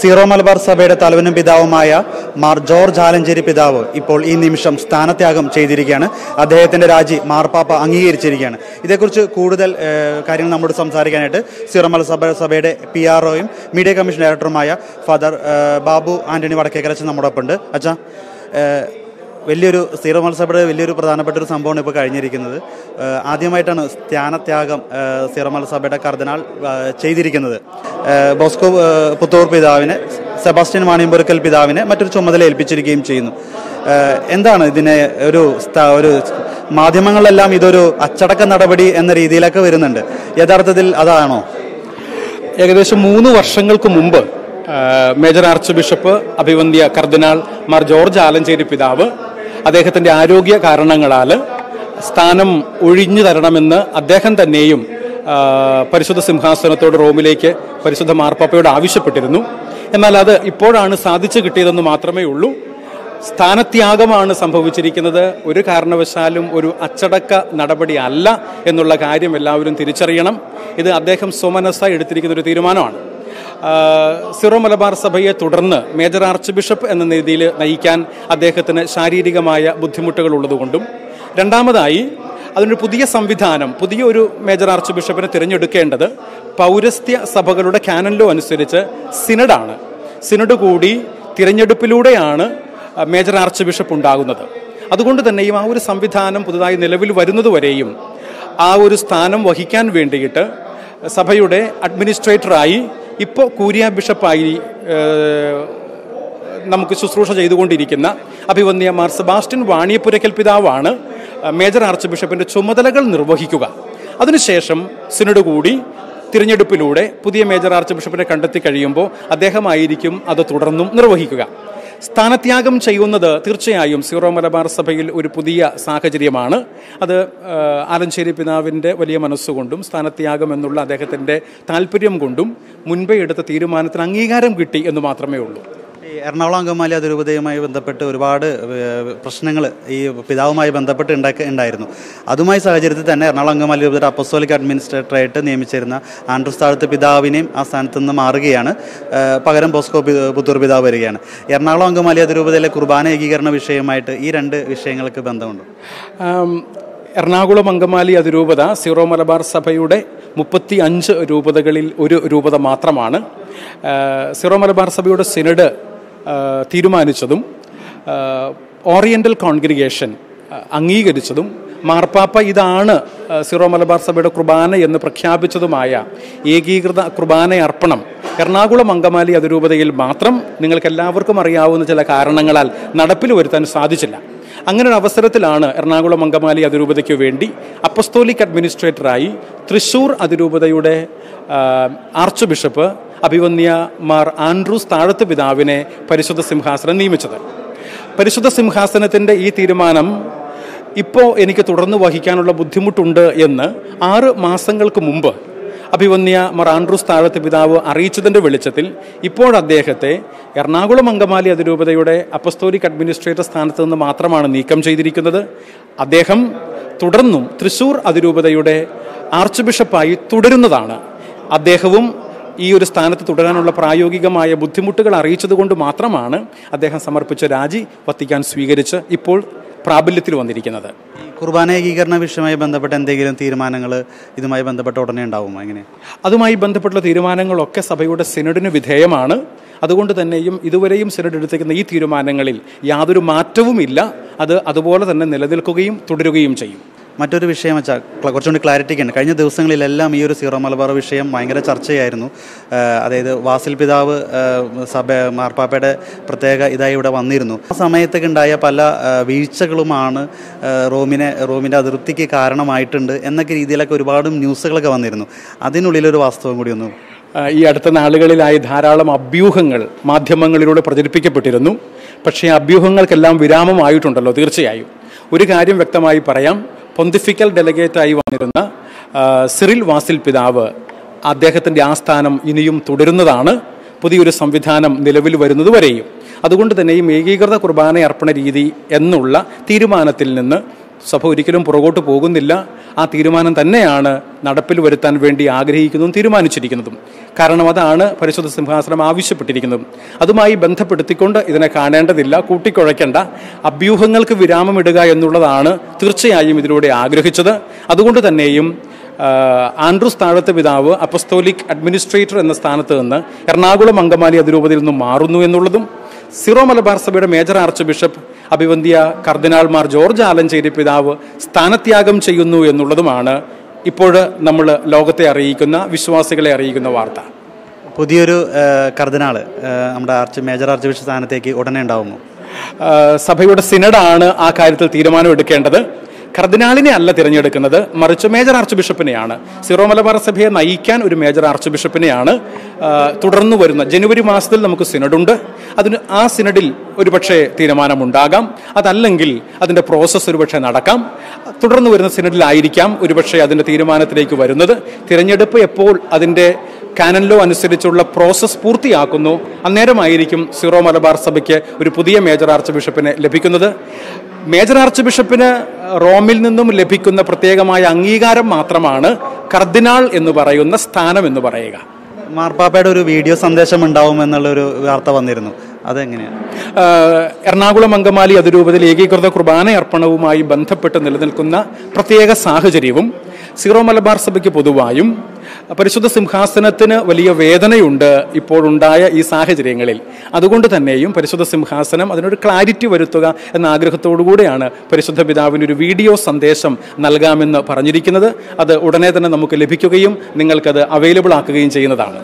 Zero Malabar സഭയുടെ തലവനും പിതാവുമായ Mar George Alencherry പിതാവ് ഇപ്പോൾ ഈ നിമിഷം സ്ഥാനത്യാഗം ചെയ്തിരിക്കുകയാണ്. അദ്ദേഹത്തിന്റെ രാജി മാർപ്പാപ്പ അംഗീകരിച്ചിരിക്കുകയാണ്. ഇതേക്കുറിച്ച് കൂടുതൽ കാര്യങ്ങൾ നമ്മോട് സംസാരിക്കാനായിട്ട് സീറോ മലബാർ സഭയുടെ പി ആർ ഒയും മീഡിയ കമ്മീഷൻ ഡയറക്ടറുമായ ഫാദർ ബാബു ആന്റണി വടക്കേക്കരച്ച് നമ്മോടൊപ്പം ഉണ്ട് അച്ഛാ വലിയൊരു സീറോ മത്സരയുടെ വലിയൊരു പ്രധാനപ്പെട്ട ഒരു സംഭവമാണ് ഇപ്പോൾ കഴിഞ്ഞിരിക്കുന്നത്. ആദ്യമായിട്ടാണ് ധ്യാനത്യാഗം സീറോ മലസഭയുടെ കർദിനാൾ ചെയ്തിരിക്കുന്നത്. ബോസ്കോ പുത്തൂർ പിതാവിനെ സെബാസ്റ്റ്യൻ വാണിയമ്പൊരുക്കൽ പിതാവിനെ മറ്റൊരു ചുമതല ഏൽപ്പിച്ചിരിക്കുകയും ചെയ്യുന്നു. എന്താണ് ഇതിനെ ഒരു ഒരു മാധ്യമങ്ങളെല്ലാം ഇതൊരു അച്ചടക്ക നടപടി എന്ന രീതിയിലൊക്കെ വരുന്നുണ്ട്. യഥാർത്ഥത്തിൽ അതാണോ? ഏകദേശം മൂന്ന് വർഷങ്ങൾക്ക് മുമ്പ് മേജർ ആർച്ച് ബിഷപ്പ് അഭിവന്ധ്യ കർദിനാൾ മാർ ജോർജ് ആലഞ്ചേരി പിതാവ് അദ്ദേഹത്തിന്റെ ആരോഗ്യ കാരണങ്ങളാൽ സ്ഥാനം ഒഴിഞ്ഞു തരണമെന്ന് അദ്ദേഹം തന്നെയും പരിശുദ്ധ സിംഹാസനത്തോട് റോമിലേക്ക് പരിശുദ്ധ മാർപ്പാപ്പയോട് ആവശ്യപ്പെട്ടിരുന്നു. എന്നാൽ അത് ഇപ്പോഴാണ് സാധിച്ചു കിട്ടിയതെന്ന് മാത്രമേ ഉള്ളൂ. സ്ഥാനത്യാഗമാണ് സംഭവിച്ചിരിക്കുന്നത്. ഒരു കാരണവശാലും ഒരു അച്ചടക്ക നടപടി അല്ല എന്നുള്ള കാര്യം എല്ലാവരും തിരിച്ചറിയണം. ഇത് അദ്ദേഹം സ്വമനസ്സ എടുത്തിരിക്കുന്ന ഒരു തീരുമാനമാണ്. സിറോ മലബാർ സഭയെ തുടർന്ന് മേജർ ആർച്ച് ബിഷപ്പ് എന്ന രീതിയിൽ നയിക്കാൻ അദ്ദേഹത്തിന് ശാരീരികമായ ബുദ്ധിമുട്ടുകൾ ഉള്ളതുകൊണ്ടും രണ്ടാമതായി അതിനൊരു പുതിയ സംവിധാനം പുതിയ ഒരു മേജർ ആർച്ച് ബിഷപ്പിനെ തിരഞ്ഞെടുക്കേണ്ടത് പൗരസ്ത്യ സഭകളുടെ ക്യാനലോ അനുസരിച്ച് സിനഡാണ്. സിനഡ് കൂടി തിരഞ്ഞെടുപ്പിലൂടെയാണ് മേജർ ആർച്ച് ബിഷപ്പ് ഉണ്ടാകുന്നത്. അതുകൊണ്ട് തന്നെയും ആ ഒരു സംവിധാനം പുതുതായി നിലവിൽ വരുന്നതുവരെയും ആ ഒരു സ്ഥാനം വഹിക്കാൻ വേണ്ടിയിട്ട് സഭയുടെ അഡ്മിനിസ്ട്രേറ്ററായി ഇപ്പോൾ കൂരിയ ബിഷപ്പായി നമുക്ക് ശുശ്രൂഷ ചെയ്തുകൊണ്ടിരിക്കുന്ന അഭിവന്യ മാർ സെബാസ്റ്റ്യൻ വാണിയപ്പുരയ്ക്കൽ പിതാവാണ് മേജർ ആർച്ച് ബിഷപ്പിന്റെ ചുമതലകൾ നിർവഹിക്കുക. അതിനുശേഷം സിനഡ് കൂടി തിരഞ്ഞെടുപ്പിലൂടെ പുതിയ മേജർ ആർച്ച് ബിഷപ്പിനെ കണ്ടെത്തി കഴിയുമ്പോൾ അദ്ദേഹമായിരിക്കും അത് തുടർന്നും നിർവഹിക്കുക. സ്ഥാനത്യാഗം ചെയ്യുന്നത് തീർച്ചയായും സീറോ മലബാർ സഭയിൽ ഒരു പുതിയ സാഹചര്യമാണ്. അത് ആലഞ്ചേരി പിതാവിന്റെ വലിയ മനസ്സുകൊണ്ടും സ്ഥാനത്യാഗം എന്നുള്ള അദ്ദേഹത്തിന്റെ താല്പര്യം കൊണ്ടും മുൻപേ എടുത്ത തീരുമാനത്തിന് അംഗീകാരം കിട്ടി എന്ന് മാത്രമേ ഉള്ളൂ. ഈ എറണാകുളം അങ്കമാലി അതിരൂപതയുമായി ബന്ധപ്പെട്ട് ഒരുപാട് പ്രശ്നങ്ങൾ ഈ പിതാവുമായി ബന്ധപ്പെട്ട് ഉണ്ടാക്കി ഉണ്ടായിരുന്നു. അതുമായി സാഹചര്യത്തിൽ തന്നെ എറണാകുളം അങ്കമാലി രൂപതയുടെ അപ്പസ്തോലിക് അഡ്മിനിസ്ട്രേറ്ററായിട്ട് നിയമിച്ചിരുന്ന ആൻഡ്രൂസ് താഴത്ത് പിതാവിനെയും ആ സ്ഥാനത്ത് നിന്ന് മാറുകയാണ്. പകരം ബോസ്കോ പുത്തൂർ പിതാവ് വരികയാണ്. എറണാകുളം അങ്കമാലി അതിരൂപതയിലെ കുർബാന ഏകീകരണ വിഷയമായിട്ട് ഈ രണ്ട് വിഷയങ്ങൾക്ക് ബന്ധമുണ്ട്. എറണാകുളം അങ്കമാലി അതിരൂപത സീറോ മലബാർ സഭയുടെ മുപ്പത്തി അഞ്ച് രൂപതകളിൽ ഒരു രൂപത മാത്രമാണ്. സീറോ മലബാർ സഭയുടെ സിനഡ് തീരുമാനിച്ചതും ഓറിയന്റൽ കോൺഗ്രിഗേഷൻ അംഗീകരിച്ചതും മാർപ്പാപ്പ ഇതാണ് സീറോ മലബാർ സഭയുടെ കുർബാന എന്ന് പ്രഖ്യാപിച്ചതുമായ ഏകീകൃത കുർബാന അർപ്പണം. എറണാകുളം അങ്കമാലി അതിരൂപതയിൽ മാത്രം നിങ്ങൾക്ക് എല്ലാവർക്കും അറിയാവുന്ന ചില കാരണങ്ങളാൽ നടപ്പിൽ വരുത്താൻ സാധിച്ചില്ല. അങ്ങനെ ഒരു അവസരത്തിലാണ് എറണാകുളം അങ്കമാലി അതിരൂപതയ്ക്ക് വേണ്ടി അപ്പസ്തോലിക് അഡ്മിനിസ്ട്രേറ്ററായി തൃശൂർ അതിരൂപതയുടെ ആർച്ച് ബിഷപ്പ് അഭിവന്യ മാർ ആൻഡ്രൂസ് താഴത്ത് പിതാവിനെ പരിശുദ്ധ സിംഹാസനം നിയമിച്ചത്. പരിശുദ്ധ സിംഹാസനത്തിന്റെ ഈ തീരുമാനം ഇപ്പോൾ എനിക്ക് തുടർന്ന് വഹിക്കാനുള്ള ബുദ്ധിമുട്ടുണ്ട് എന്ന് ആറ് മാസങ്ങൾക്ക് മുമ്പ് അഭിവന്യ മർ ആൻഡ്രൂസ് താഴത്ത് പിതാവ് അറിയിച്ചതിന്റെ വെളിച്ചത്തിൽ ഇപ്പോൾ അദ്ദേഹത്തെ എറണാകുളം അങ്കമാലി അതിരൂപതയുടെ അപ്പസ്തോലിക് അഡ്മിനിസ്ട്രേറ്റർ സ്ഥാനത്ത് നിന്ന് മാത്രമാണ് നീക്കം ചെയ്തിരിക്കുന്നത്. അദ്ദേഹം തുടർന്നും തൃശൂർ അതിരൂപതയുടെ ആർച്ച് ബിഷപ്പായി തുടരുന്നതാണ്. അദ്ദേഹവും ഈ ഒരു സ്ഥാനത്ത് തുടരാനുള്ള പ്രായോഗികമായ ബുദ്ധിമുട്ടുകൾ അറിയിച്ചതുകൊണ്ട് മാത്രമാണ് അദ്ദേഹം സമർപ്പിച്ച രാജി വത്തിക്കാൻ സ്വീകരിച്ച് ഇപ്പോൾ പ്രാബല്യത്തിൽ വന്നിരിക്കുന്നത്. കുർബാന ഏകീകരണ വിഷയവുമായി ബന്ധപ്പെട്ട എന്തെങ്കിലും തീരുമാനങ്ങൾ ഇതുമായി ബന്ധപ്പെട്ട ഉടനെ ഉണ്ടാവുമോ എങ്ങനെ? അതുമായി ബന്ധപ്പെട്ടുള്ള തീരുമാനങ്ങളൊക്കെ സഭയുടെ സിനഡിന് വിധേയമാണ്. അതുകൊണ്ട് തന്നെയും ഇതുവരെയും സിനഡ് എടുത്തിരിക്കുന്ന ഈ തീരുമാനങ്ങളിൽ യാതൊരു മാറ്റവുമില്ല. അത് അതുപോലെ തന്നെ നിലനിൽക്കുകയും തുടരുകയും ചെയ്യും. മറ്റൊരു വിഷയം വെച്ചാൽ കുറച്ചുകൂടി കുറച്ചുകൂടി ഉണ്ട്. കഴിഞ്ഞ ദിവസങ്ങളിലെല്ലാം ഈ ഒരു സീറോ മലബാർ വിഷയം ഭയങ്കര ചർച്ചയായിരുന്നു. അതായത് വാസിൽ പിതാവ് സഭ മാർപ്പാപ്പയുടെ പ്രത്യേക ഇതായി ഇവിടെ വന്നിരുന്നു. ആ സമയത്തൊക്കെ ഉണ്ടായ പല വീഴ്ചകളുമാണ് റോമിനെ റോമിന്റെ അതിർത്തിക്ക് കാരണമായിട്ടുണ്ട് എന്നൊക്കെ രീതിയിലൊക്കെ ഒരുപാട് ന്യൂസുകളൊക്കെ വന്നിരുന്നു. അതിനുള്ളിലൊരു വാസ്തവം കൂടി ഒന്ന് ഈ അടുത്ത നാളുകളിലായി ധാരാളം അഭ്യൂഹങ്ങൾ മാധ്യമങ്ങളിലൂടെ പ്രചരിപ്പിക്കപ്പെട്ടിരുന്നു. പക്ഷേ അഭ്യൂഹങ്ങൾക്കെല്ലാം വിരാമമായിട്ടുണ്ടല്ലോ തീർച്ചയായും. ഒരു കാര്യം വ്യക്തമായി പറയാം. പൊന്തിഫിക്കൽ ഡെലഗേറ്റായി വന്നിരുന്ന സിറിൽ വാസിൽ പിതാവ് അദ്ദേഹത്തിന്റെ ആസ്ഥാനം ഇനിയും തുടരുന്നതാണ്. പുതിയൊരു സംവിധാനം നിലവിൽ വരുന്നതുവരെയും അതുകൊണ്ട് തന്നെ ഈ ഏകീകൃത കുർബാന അർപ്പണ രീതി എന്നുള്ള തീരുമാനത്തിൽ നിന്ന് സഭ ഒരിക്കലും പുറകോട്ട് പോകുന്നില്ല. ആ തീരുമാനം തന്നെയാണ് നടപ്പിൽ വരുത്താൻ വേണ്ടി ആഗ്രഹിക്കുന്നതും തീരുമാനിച്ചിരിക്കുന്നതും. കാരണം അതാണ് പരിശുദ്ധ സിംഹാസനം ആവശ്യപ്പെട്ടിരിക്കുന്നതും. അതുമായി ബന്ധപ്പെടുത്തിക്കൊണ്ട് ഇതിനെ കാണേണ്ടതില്ല കൂട്ടിക്കുഴയ്ക്കേണ്ട. അഭ്യൂഹങ്ങൾക്ക് വിരാമമിടുക എന്നുള്ളതാണ് തീർച്ചയായും ഇതിലൂടെ ആഗ്രഹിച്ചത്. അതുകൊണ്ട് തന്നെയും ആൻഡ്രൂസ് താഴത്തെ പിതാവ് അപ്പസ്തോലിക് അഡ്മിനിസ്ട്രേറ്റർ എന്ന സ്ഥാനത്ത് നിന്ന് എറണാകുളം അങ്കമാലി അതിരൂപതയിൽ നിന്നും മാറുന്നു എന്നുള്ളതും സിറോ മലബാർ സഭയുടെ മേജർ ആർച്ച് ബിഷപ്പ് അഭിവന്ധ്യ കർദിനാൾമാർ ജോർജ് ആലഞ്ചേരി പിതാവ് സ്ഥാനത്യാഗം ചെയ്യുന്നു എന്നുള്ളതുമാണ് ഇപ്പോൾ നമ്മൾ ലോകത്തെ അറിയിക്കുന്ന വിശ്വാസികളെ അറിയിക്കുന്ന വാർത്ത. പുതിയൊരു കർദിനാൾ നമ്മുടെ ആർച്ച് മേജർ ആർച്ച് ബിഷപ്പ് സ്ഥാനത്തേക്ക് ഉടനെ ഉണ്ടാവുമോ? സഭയുടെ സിനഡാണ് ആ കാര്യത്തിൽ തീരുമാനമെടുക്കേണ്ടത്. കർദിനാളിനെ അല്ല തിരഞ്ഞെടുക്കുന്നത് മറിച്ച് മേജർ ആർച്ച് ബിഷപ്പിനെയാണ് സിറോ മലബാർ സഭയെ നയിക്കാൻ ഒരു മേജർ ആർച്ച് ബിഷപ്പിനെയാണ് തുടർന്നു വരുന്ന ജനുവരി മാസത്തിൽ നമുക്ക് സിനഡുണ്ട്. അതിന് ആ സിനഡിൽ ഒരുപക്ഷെ തീരുമാനമുണ്ടാകാം. അതല്ലെങ്കിൽ അതിന്റെ പ്രോസസ്സ് ഒരുപക്ഷെ നടക്കാം. തുടർന്ന് വരുന്ന സിനഡിലായിരിക്കാം ഒരുപക്ഷെ അതിന്റെ തീരുമാനത്തിലേക്ക് വരുന്നത്. തിരഞ്ഞെടുപ്പ് എപ്പോൾ അതിന്റെ കാനൻ ലോ അനുസരിച്ചുള്ള പ്രോസസ്സ് പൂർത്തിയാക്കുന്നു അന്നേരമായിരിക്കും സിറോ മലബാർ സഭയ്ക്ക് ഒരു പുതിയ മേജർ ആർച്ച് ബിഷപ്പിനെ ലഭിക്കുന്നത്. മേജർ ആർച്ച് ബിഷപ്പിന് റോമിൽ നിന്നും ലഭിക്കുന്ന പ്രത്യേകമായ അംഗീകാരം മാത്രമാണ് കർദിനാൾ എന്ന് പറയുന്ന സ്ഥാനം എന്ന് പറയുക. മാർപ്പാപ്പയുടെ ഒരു വീഡിയോ സന്ദേശം ഉണ്ടാവും എന്നുള്ളൊരു വാർത്ത വന്നിരുന്നു. അതെങ്ങനെയാണ് എറണാകുളം അങ്കമാലി അതിരൂപതയിൽ ഏകീകൃത കുർബാന അർപ്പണവുമായി ബന്ധപ്പെട്ട് നിലനിൽക്കുന്ന പ്രത്യേക സാഹചര്യവും സീറോ മലബാർ സഭയ്ക്ക് പൊതുവായും പരിശുദ്ധ സിംഹാസനത്തിന് വലിയ വേദനയുണ്ട് ഇപ്പോഴുണ്ടായ ഈ സാഹചര്യങ്ങളിൽ. അതുകൊണ്ട് തന്നെയും പരിശുദ്ധ സിംഹാസനം അതിനൊരു ക്ലാരിറ്റി വരുത്തുക എന്ന ആഗ്രഹത്തോടു കൂടിയാണ് പരിശുദ്ധ പിതാവിന് ഒരു വീഡിയോ സന്ദേശം നൽകാമെന്ന് പറഞ്ഞിരിക്കുന്നത്. അത് ഉടനെ തന്നെ നമുക്ക് ലഭിക്കുകയും നിങ്ങൾക്കത് അവൈലബിൾ ആക്കുകയും ചെയ്യുന്നതാണ്.